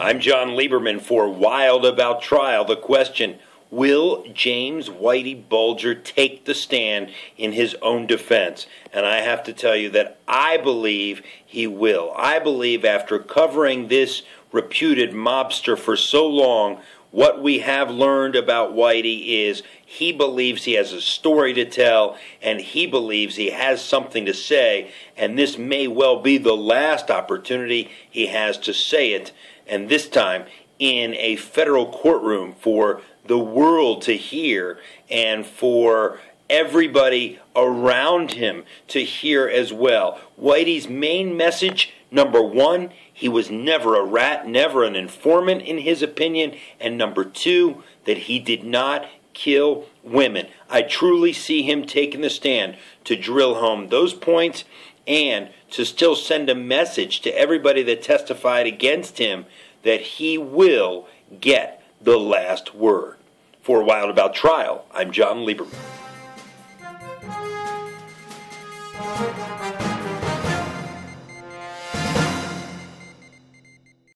I'm Jon Leiberman for Wild About Trial. The question Will James Whitey Bulger take the stand in his own defense? And I have to tell you that I believe he will. I believe after covering this reputed mobster for so long, what we have learned about Whitey is he believes he has a story to tell and he believes he has something to say, and this may well be the last opportunity he has to say it, and this time in a federal courtroom for the world to hear and for everybody around him to hear as well. Whitey's main message number one, he was never a rat, never an informant in his opinion, and number two, that he did not kill women. I truly see him taking the stand to drill home those points and to still send a message to everybody that testified against him that he will get the last word. For a Wild About Trial, I'm Jon Leiberman.